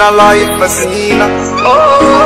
a life, Messina. Oh.